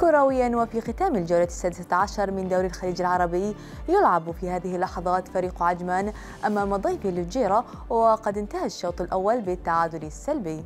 كرويا وفي ختام الجولة السادسة عشر من دوري الخليج العربي يلعب في هذه اللحظات فريق عجمان أمام ضيف الجيرة وقد انتهى الشوط الأول بالتعادل السلبي.